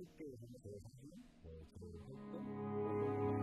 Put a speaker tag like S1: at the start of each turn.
S1: 건축계에서 제일 뭐, 그 활동,